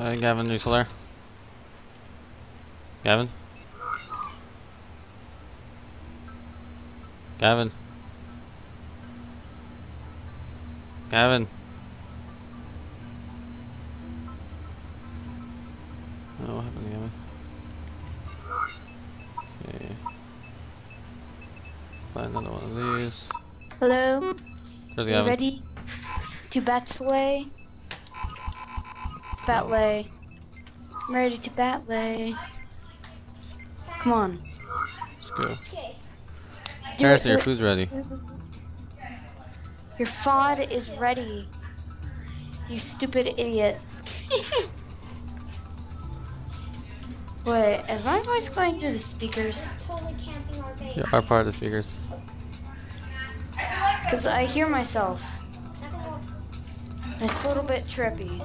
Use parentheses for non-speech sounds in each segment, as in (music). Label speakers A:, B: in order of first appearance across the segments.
A: Uh, Gavin, you still? Gavin? Gavin? Gavin? Oh, what happened to Gavin? Okay. Find another one of these.
B: Hello?
A: There's
B: You
A: Gavin.
B: ready to batlay? Batlay. I'm ready to batlay. Come on.
A: Let's go.
C: Okay.
B: Do
A: Harrison,
B: it.
A: your food's ready.
B: Your FOD is ready. You stupid idiot. (laughs) Wait, is my voice going through the speakers?
C: Totally camping our.
A: You are part of the speakers.
B: Because I hear myself.
C: Not gonna walk
B: It's a little bit trippy.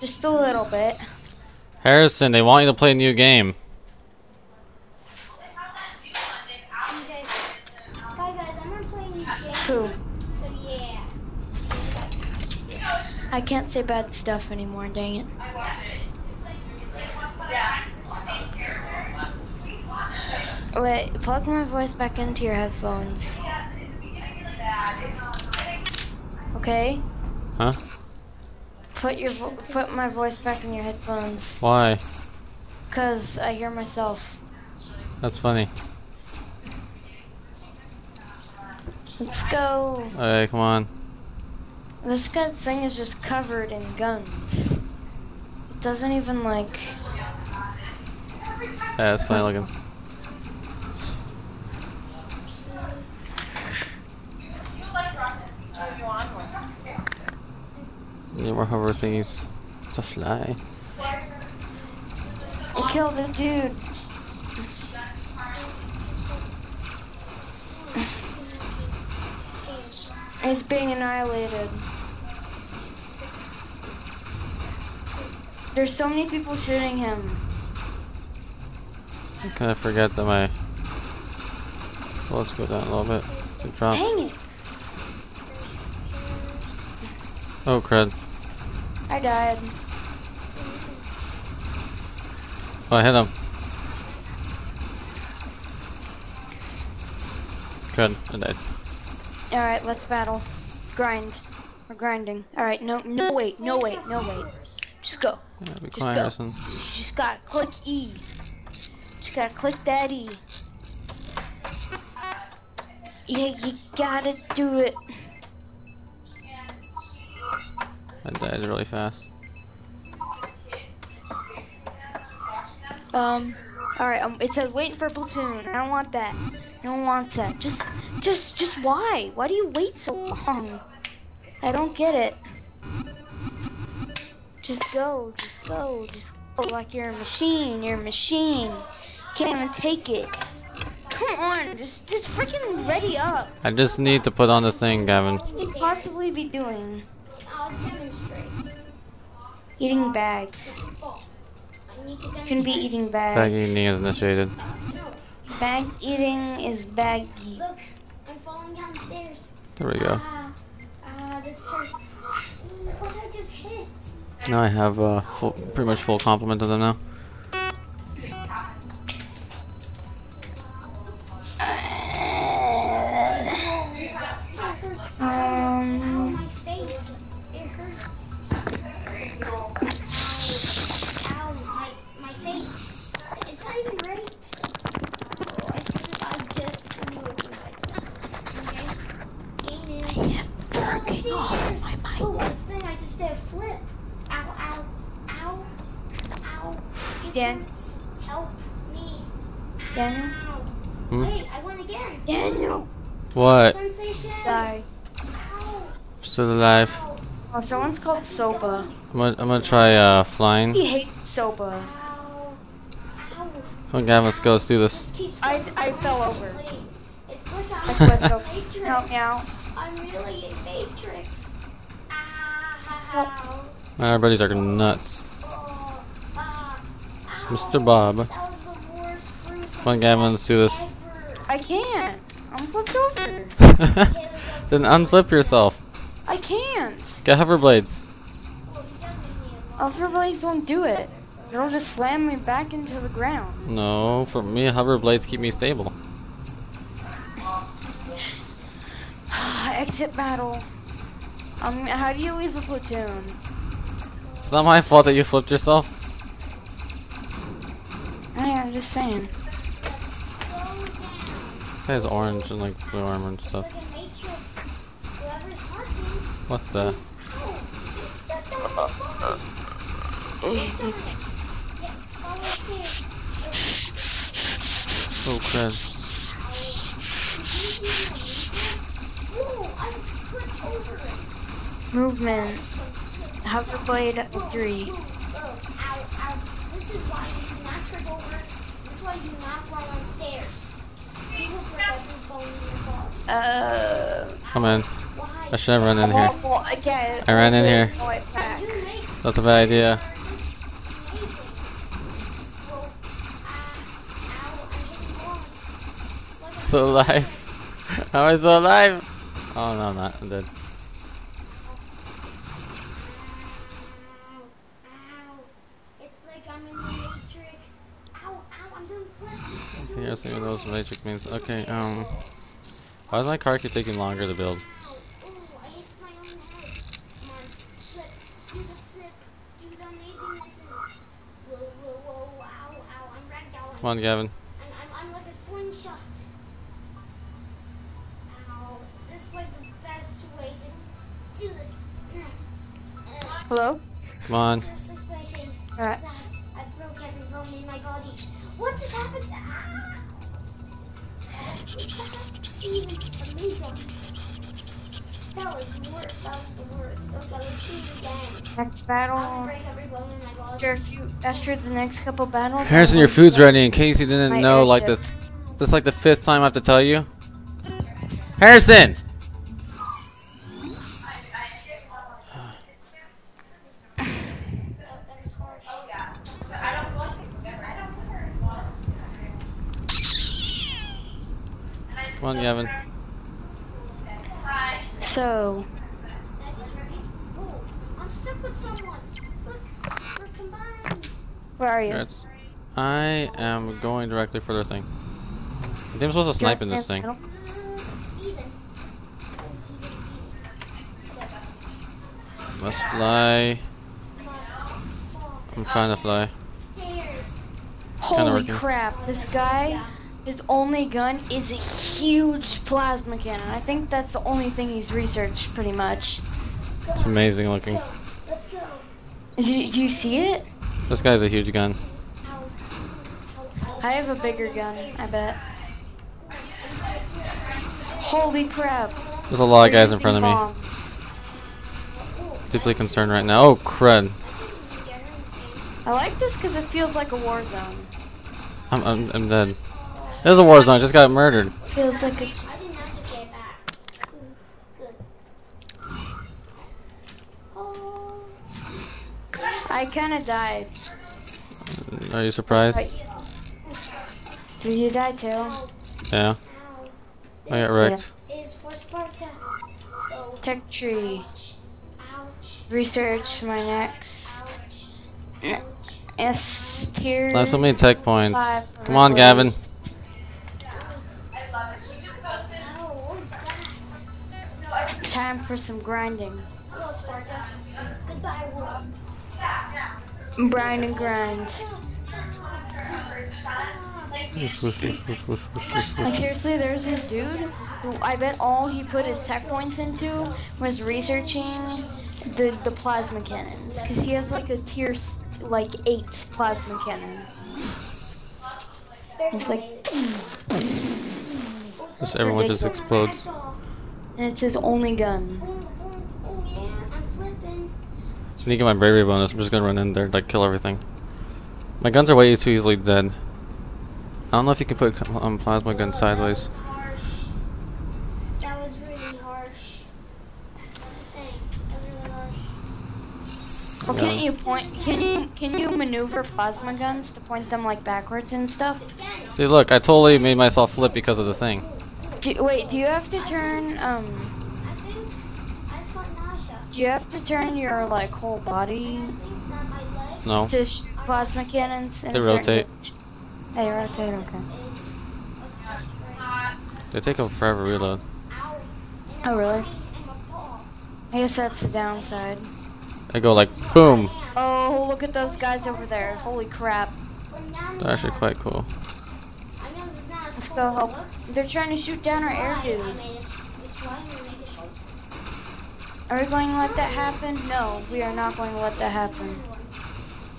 B: Just a little bit.
A: Harrison, they want you to play a new game.
C: Okay. Bye guys, I'm gonna play a new game.
B: Who?
C: So yeah.
B: I can't say bad stuff anymore, dang it. Wait, plug my voice back into your headphones. Okay?
A: Huh?
B: Put your vo- put my voice back in your headphones
A: Why?
B: cuz I hear myself.
A: That's funny.
B: Let's go.
A: Okay, come on.
B: This guy's thing is just covered in guns. It doesn't even like
A: Yeah, it's funny looking. Need more hover thingies to fly.
B: I killed a dude. He's being annihilated. There's so many people shooting him.
A: I kind of forget that my. Well, let's go down a little bit.
B: Dang it!
A: Oh, crud.
B: I died.
A: Oh, I hit him. Good, I died.
B: Alright, let's battle. Grind. We're grinding. Alright, no no wait, no wait, no wait. Just go.
A: Yeah,
B: Just go.
A: Harrison.
B: Just gotta click E. Just gotta click that E. Yeah, you gotta do it.
A: I died really fast.
B: Um, alright, um, it says waiting for platoon. I don't want that. No one wants that. Just, just, just why? Why do you wait so long? I don't get it. Just go, just go, just go like you're a machine. You're a machine. Can't even take it. Come on, just, just freaking ready up.
A: I just need to put on the thing, Gavin.
B: What could you possibly be doing?
C: I'll demonstrate.
B: Eating bags.
C: I
B: Couldn't be eating bags.
A: Bag eating is initiated.
B: Bag eating is baggy.
C: Look, I'm falling down the stairs.
A: There we go.
C: Ah, ah, this hurts. What I just hit?
A: Now I have uh, full, pretty much full complement of them now.
B: Dan-
C: Help me.
B: Daniel?
A: Hmm?
C: Wait, I won again.
B: Daniel!
A: What?
C: Sensation.
B: Die.
C: Ow.
A: Still alive.
B: Oh, someone's called Sopa.
A: I'm gonna, I'm gonna try uh, flying.
B: He hates Sopa.
C: Ow. Ow.
A: Come on, Gavin, let's go. Let's do this.
C: This
B: I- I fell over.
C: constantly. It's like
B: I
C: I'm
B: flipped
C: in
B: over. Help me out.
C: I'm really in Matrix.
B: Stop.
C: Ow.
A: Our buddies are nuts. Mr. Bob.
C: That was the worst bruise
A: Come on, Gavin, let's do this.
B: I can't. I'm flipped (laughs) over.
C: Okay, let's go.
A: then unflip yourself.
B: I can't.
A: Get hoverblades.
C: Well, he definitely needed a lot.
B: Hoverblades don't do it. It'll just slam me back into the ground.
A: No, for me, hoverblades keep me stable. (sighs)
B: Exit battle. Um, how do you leave a platoon?
A: It's not my fault that you flipped yourself.
B: I'm just saying.
A: This guy has orange and like blue armor and stuff. What the? oh crap.
B: Movement. Hoverblade
C: 3. Do not run on stairs. You will break every bone in your body.
B: Uh.
A: Come in.
C: Why?
A: I should have run in here.
B: Well, well, again.
A: I ran in here.
B: Oh, it back.
C: You make
A: That's a bad idea.
C: this amazing. Whoa, ow, I'm hitting walls. It's like a
A: Still alive. (laughs) How am I still alive? Oh no, I'm not. I'm dead.
C: I'm
A: I think
C: doing
A: I also even know what
C: flips.
A: Means. Okay, um. Why does my car keep taking longer to build?
C: Ow, ooh, I hit my own head. Come on, flip. Do the flip. Do the amazingnesses. Whoa, whoa, whoa, ow, ow. I'm ragdolling.
A: Come on, Gavin.
C: I'm, I'm, I'm like a slingshot. Ow. This is like the best way to do this.
B: Hello?
A: Come on.
C: Seriously thinking
B: Alright.
C: That I broke every bone in my body. What just happened? Ah! Is that even illegal? That was the worst. That was the worst. Okay, let's do it again.
B: Next battle.
C: break every bone in my body.
B: After a few, after the next couple battles.
A: Harrison, your food's ready. In case you didn't
B: My
A: know, like the,
B: airship.
A: this like the fifth time I have to tell you. Harrison.
C: Oh, that was harsh.
A: Come on, Gavin.
B: So,
C: I just release? I'm stuck with someone. Look, we're combined.
B: where are you?
A: Congrats. I am going directly for their thing. I think I'm supposed to snipe in this thing. Must fly. I'm trying to fly.
B: Holy crap! This guy, his only gun is a huge plasma cannon. I think that's the only thing he's researched, pretty much.
A: It's amazing looking.
C: Go. Let's go.
B: Do, do you see it?
A: This guy's a huge gun.
B: I have a bigger gun. I bet. Holy crap!
A: There's a lot of guys in front of me.
B: bombs.
A: Deeply concerned right now. Oh crud!
B: I like this because it feels like a war zone.
A: I'm I'm, I'm dead. There's a war zone. I just got murdered.
B: Feels like a.
C: I did not just get back. Ooh, good.
B: I kind of died.
A: Are you surprised?
B: Did you die too?
A: Yeah. I got wrecked.
C: is for Sparta.
B: Tech tree. Research my next. S tier.
A: Not so many tech points. Come on, Gavin.
B: Time for some grinding.
C: Hello, Sparta. Goodbye, world.
B: Grind and grind.
A: Whoosh, whoosh, whoosh, whoosh, whoosh, whoosh, whoosh,
B: Like seriously, there's this dude who I bet all he put his tech points into was researching the the plasma cannons, because he has like a tier like eight plasma cannon. It's like. (clears throat)
A: Just everyone just explodes.
B: And it's his only gun.
C: Boom, boom. Oh yeah, I'm flipping.
A: So I need to get my bravery bonus. I'm just gonna run in there, like kill everything. My guns are way too easily dead. I don't know if you can put um, plasma gun sideways.
C: That was harsh. That was really harsh. Just saying, that was really harsh.
B: Well,
A: Yeah.
B: can't you point? Can you can you maneuver plasma guns to point them like backwards and stuff?
A: See, look, I totally made myself flip because of the thing.
B: Do, wait, do you have to turn um?
C: I think I saw Nasha.
B: Do you have to turn your like whole body
C: I think that my legs
A: No.
B: to sh- plasma cannons?
A: They rotate.
B: They rotate. Okay.
C: is a slash brain.
A: They take them forever to reload.
B: Oh, really?
C: brain and my ball.
B: I guess that's the downside.
A: They go like boom.
B: Oh, look at those guys over there! Holy crap!
A: They're actually quite cool.
C: I know this is not as
B: Let's
C: cool
B: go help.
C: looks.
B: They're trying to shoot down our air
C: Why
B: dude.
C: I made it- it's why we made it so-
B: Are we going to let that happen? No, we are not going to let that happen.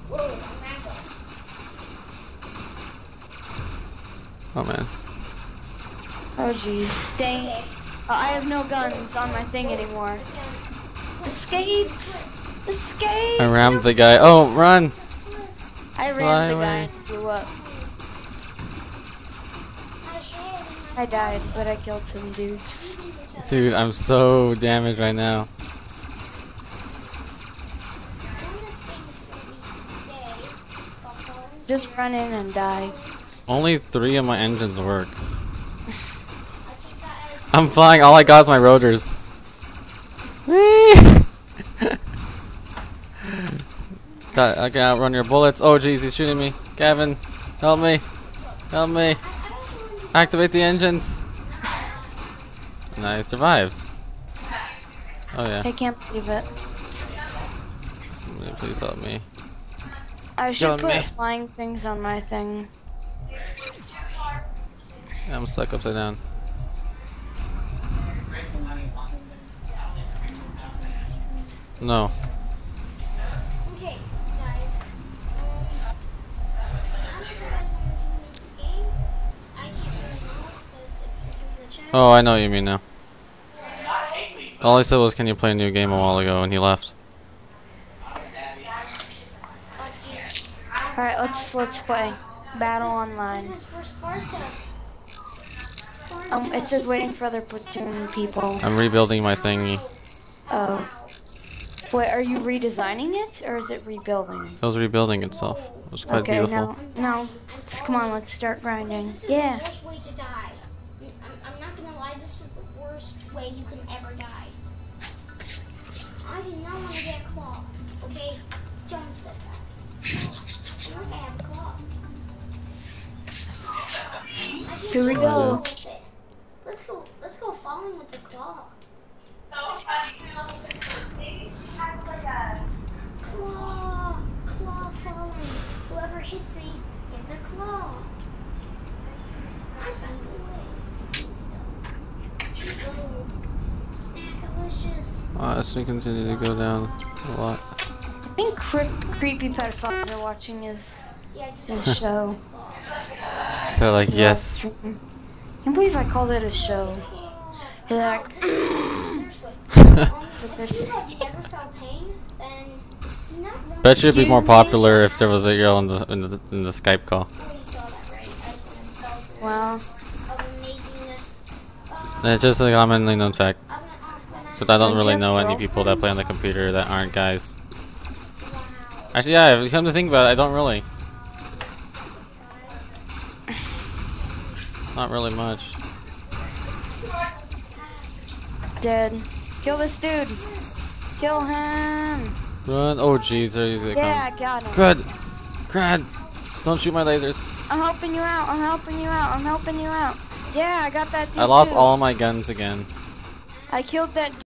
C: Whoa, I'm ragdoll.
A: Oh man.
B: Oh jeez. Stay. Uh, I have no guns on my thing anymore. Escape! Escape!
A: I rammed the guy. Oh, run!
B: I
A: Fly
B: ran the guy
A: away.
B: and blew up. I died, but I killed some dudes.
A: Dude, I'm so damaged right now.
B: Just run in and die.
A: Only three of my engines work. I'm flying. All I got is my rotors. (laughs) Whee! I can outrun your bullets. Oh jeez, he's shooting me. Gavin, help me. Help me. Activate the engines. And I survived. Oh yeah.
B: I can't believe it.
A: Somebody please help me.
B: I should put
A: me.
B: flying things on my thing.
A: I'm stuck upside down. No. Oh, I know what you mean now. All he said was, "Can you play a new game?" a while ago, and he left.
C: Oh.
B: All right, let's let's play Battle Online.
C: This is for Sparta. Sparta.
B: Um, it's just waiting for other platoon people.
A: I'm rebuilding my thingy.
B: Oh. Wait, are you redesigning it or is it rebuilding?
A: It was rebuilding itself. It was quite
B: okay,
A: beautiful.
B: no, no. Let's, come on, let's start grinding. Yeah.
C: the worst way to die. I'm, I'm not gonna lie, this is the worst way you can ever die. I do not want to get a claw. Okay? Jump set that. Look, I have a claw.
B: Here we go.
C: anything with it. Let's go. Let's go falling with the claw. Claw, claw falling. Whoever hits me gets a claw. I found the ways. Still. Go. Snackalicious.
A: We continue to go down a lot.
B: I think cre- creepy pedophiles are watching his
C: Yeah, I just
B: his show.
A: So like,
B: His
A: yes.
B: live. I can't believe I called it a show. They're like,
C: Seriously. (coughs)
B: but
C: if
B: there's
C: you have ever felt pain, then do not run.
A: Bet you it'd be more popular if there was a girl in the in the, in the Skype call.
C: Oh, you saw that. I just want to tell you
B: wow.
C: of amazingness.
A: It's just a commonly known fact.
C: I'm gonna off the
A: Since I don't really know any people that play on the computer that aren't guys. Actually, yeah, if you come to think about it, I don't really. Not really much.
B: Dead. Kill this dude. Kill him.
A: Run. Oh, jeez,
B: Yeah,
A: come.
B: I got him.
A: Crud. Crud. Don't shoot my lasers.
B: I'm helping you out. I'm helping you out. I'm helping you out. Yeah, I got that dude.
A: I lost
B: too.
A: all my guns again.
B: I killed that